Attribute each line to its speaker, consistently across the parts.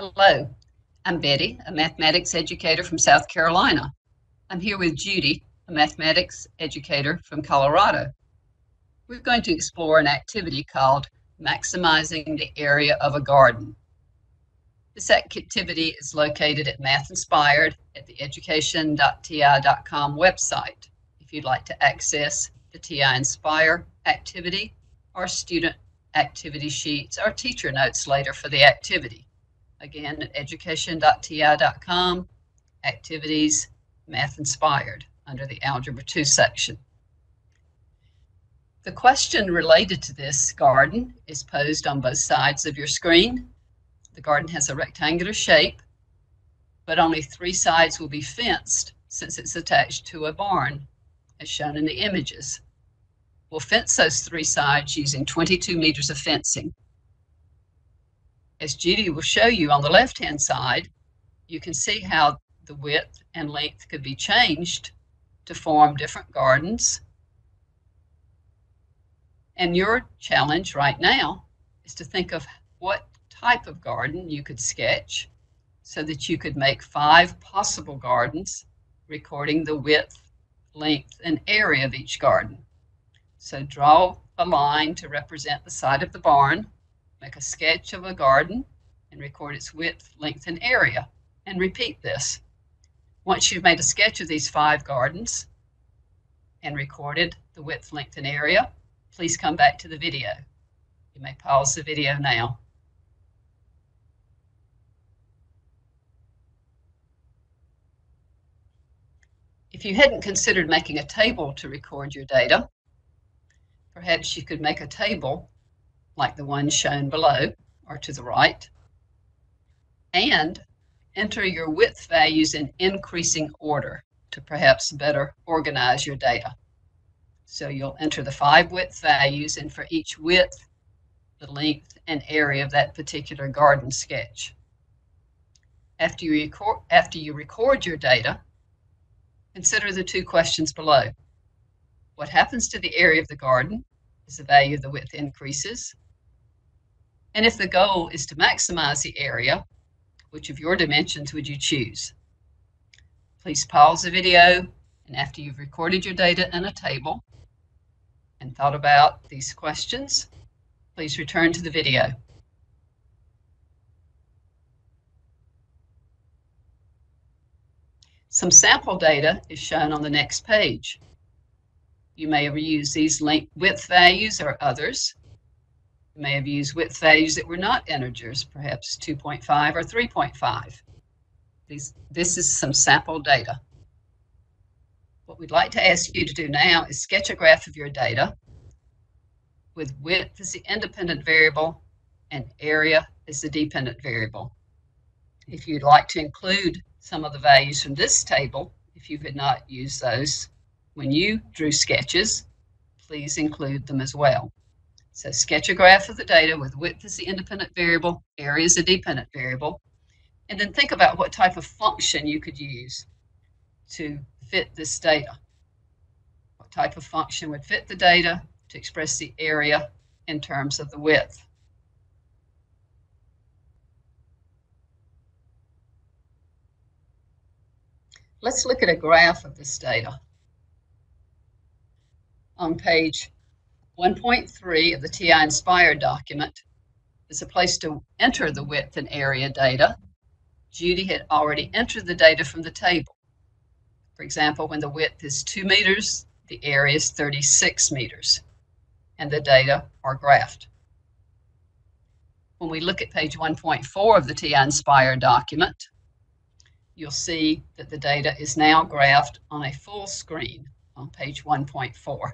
Speaker 1: Hello, I'm Betty, a mathematics educator from South Carolina. I'm here with Judy, a mathematics educator from Colorado. We're going to explore an activity called Maximizing the Area of a Garden. This activity is located at Math Nspired at the education.ti.com website if you'd like to access the TI Nspire activity our student activity sheets our teacher notes later for the activity. Again, education.ti.com, activities, math Nspired under the Algebra 2 section. The question related to this garden is posed on both sides of your screen. The garden has a rectangular shape, but only three sides will be fenced since it's attached to a barn, as shown in the images. We'll fence those three sides using 22 meters of fencing. As Judy will show you on the left-hand side, you can see how the width and length could be changed to form different gardens. And your challenge right now is to think of what type of garden you could sketch so that you could make five possible gardens, recording the width, length, and area of each garden. So draw a line to represent the side of the barn Make a sketch of a garden and record its width, length, and area, and repeat this. Once you've made a sketch of these five gardens and recorded the width, length, and area, please come back to the video. You may pause the video now. If you hadn't considered making a table to record your data, perhaps you could make a table like the one shown below or to the right. And enter your width values in increasing order to perhaps better organize your data. So you'll enter the five width values and for each width, the length and area of that particular garden sketch. After you record, after you record your data, consider the two questions below. What happens to the area of the garden as the value of the width increases? And if the goal is to maximize the area, which of your dimensions would you choose? Please pause the video and after you've recorded your data in a table and thought about these questions, please return to the video. Some sample data is shown on the next page. You may have used these length width values or others may have used width values that were not integers, perhaps 2.5 or 3.5. These, this is some sample data. What we'd like to ask you to do now is sketch a graph of your data with width as the independent variable and area as the dependent variable. If you'd like to include some of the values from this table, if you had not used those when you drew sketches, please include them as well. So sketch a graph of the data with width as the independent variable, area as the dependent variable, and then think about what type of function you could use to fit this data. What type of function would fit the data to express the area in terms of the width? Let's look at a graph of this data. On page 1.3 of the TI Nspire document is a place to enter the width and area data. Judy had already entered the data from the table. For example, when the width is 2 meters, the area is 36 meters, and the data are graphed. When we look at page 1.4 of the TI Nspire document, you'll see that the data is now graphed on a full screen on page 1.4.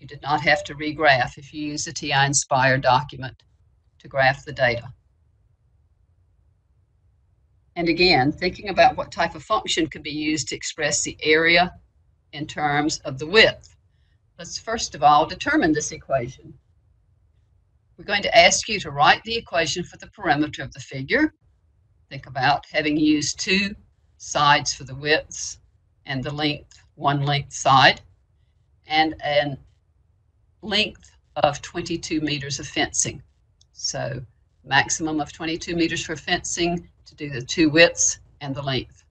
Speaker 1: You did not have to regraph if you use the TI Nspire document to graph the data. And again, thinking about what type of function could be used to express the area in terms of the width. Let's first of all determine this equation. We're going to ask you to write the equation for the perimeter of the figure. Think about having used two sides for the widths and the length, one length side, and an length of 22 meters of fencing. So maximum of 22 meters for fencing to do the two widths and the length.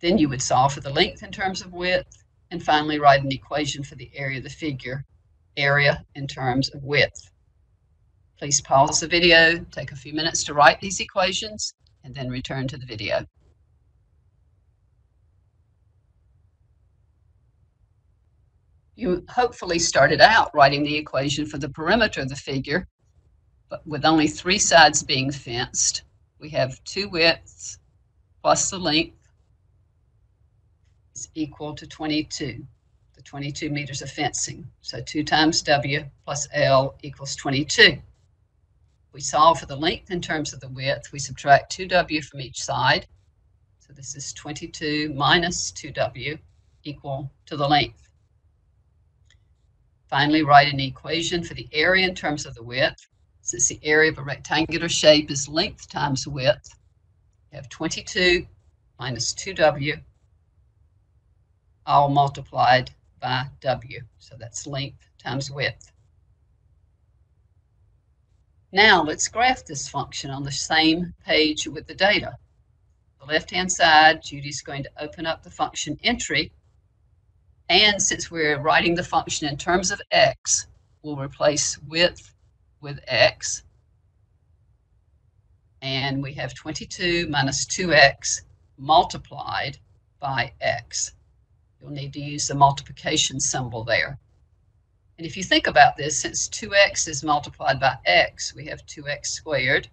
Speaker 1: Then you would solve for the length in terms of width, and finally write an equation for the area of the figure, area in terms of width. Please pause the video, take a few minutes to write these equations, and then return to the video. You hopefully started out writing the equation for the perimeter of the figure, but with only three sides being fenced, we have two widths plus the length is equal to 22, the 22 meters of fencing. So 2 times W plus L equals 22. We solve for the length in terms of the width. We subtract 2W from each side. So this is 22 minus 2W equal to the length. Finally, write an equation for the area in terms of the width. Since the area of a rectangular shape is length times width, you have 22 minus 2W all multiplied by W. So that's length times width. Now let's graph this function on the same page with the data. The left-hand side, Judy's going to open up the function entry. And since we're writing the function in terms of x, we'll replace width with x. And we have 22 minus 2x multiplied by x. You'll need to use the multiplication symbol there. And if you think about this, since 2x is multiplied by x, we have 2x squared.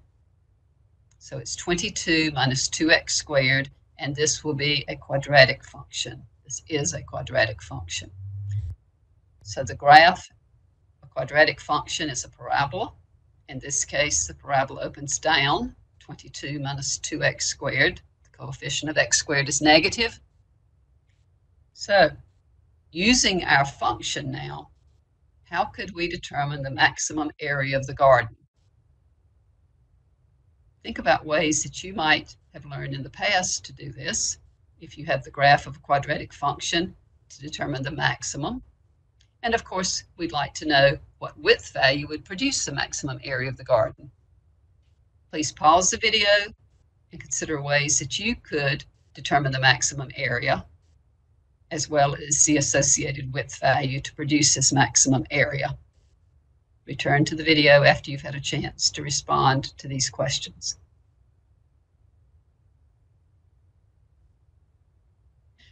Speaker 1: So it's 22 minus 2x squared, and this will be a quadratic function. This is a quadratic function. So the graph, a quadratic function is a parabola. In this case, the parabola opens down, 22 minus 2x squared. The coefficient of x squared is negative. So using our function now, how could we determine the maximum area of the garden? Think about ways that you might have learned in the past to do this. If you have the graph of a quadratic function to determine the maximum. And of course, we'd like to know what width value would produce the maximum area of the garden. Please pause the video and consider ways that you could determine the maximum area as well as the associated width value to produce this maximum area. Return to the video after you've had a chance to respond to these questions.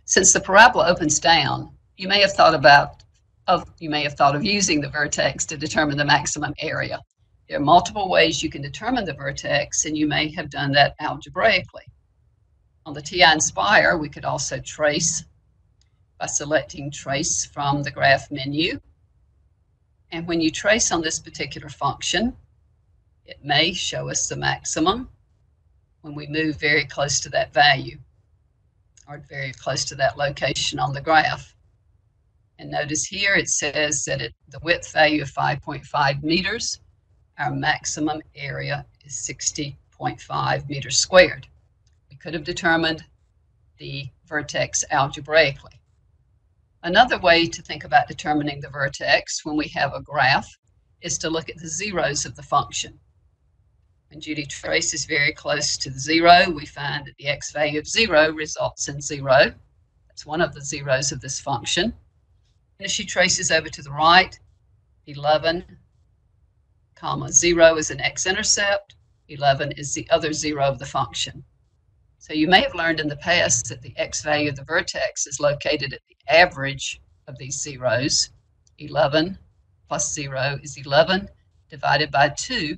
Speaker 1: Since the parabola opens down, you may have thought about of you may have thought of using the vertex to determine the maximum area. There are multiple ways you can determine the vertex, and you may have done that algebraically. On the TI Nspire, we could also trace by selecting trace from the graph menu. And when you trace on this particular function, it may show us the maximum when we move very close to that value or very close to that location on the graph. And notice here it says that at the width value of 5.5 meters, our maximum area is 60.5 meters squared. We could have determined the vertex algebraically. Another way to think about determining the vertex when we have a graph is to look at the zeros of the function. When Judy traces very close to zero, we find that the x value of zero results in zero. That's one of the zeros of this function. And as she traces over to the right, 11 comma 0 is an x-intercept, 11 is the other zero of the function. So you may have learned in the past that the x value of the vertex is located at the average of these zeros. 11 plus 0 is 11 divided by 2.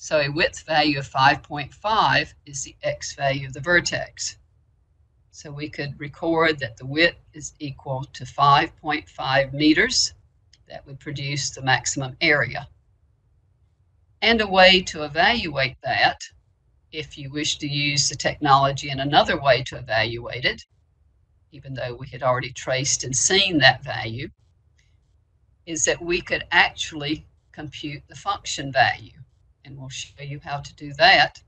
Speaker 1: So a width value of 5.5 is the x value of the vertex. So we could record that the width is equal to 5.5 meters. That would produce the maximum area. And a way to evaluate that if you wish to use the technology in another way to evaluate it, even though we had already traced and seen that value, is that we could actually compute the function value. And we'll show you how to do that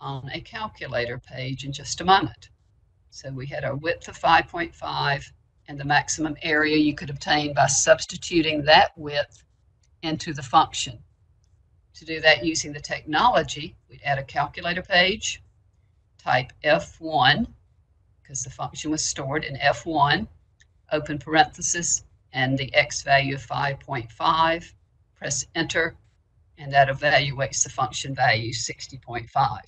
Speaker 1: on a calculator page in just a moment. So we had our width of 5.5 and the maximum area you could obtain by substituting that width into the function. To do that using the technology, we'd add a calculator page, type F1, because the function was stored in F1, open parenthesis, and the x value of 5.5, press enter, and that evaluates the function value 60.5.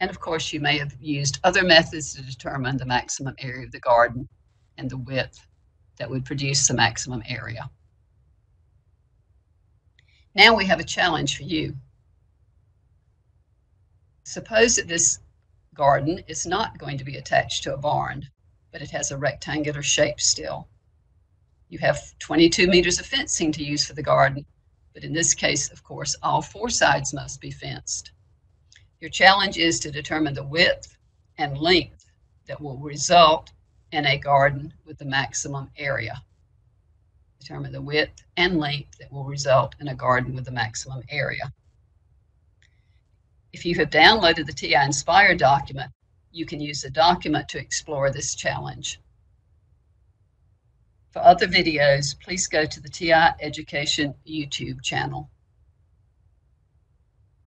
Speaker 1: And of course, you may have used other methods to determine the maximum area of the garden and the width that would produce the maximum area. Now we have a challenge for you. Suppose that this garden is not going to be attached to a barn, but it has a rectangular shape still. You have 22 meters of fencing to use for the garden, but in this case, of course, all four sides must be fenced. Your challenge is to determine the width and length that will result in a garden with the maximum area. Determine the width and length that will result in a garden with the maximum area. If you have downloaded the TI Nspire document, you can use the document to explore this challenge. For other videos, please go to the TI Education YouTube channel.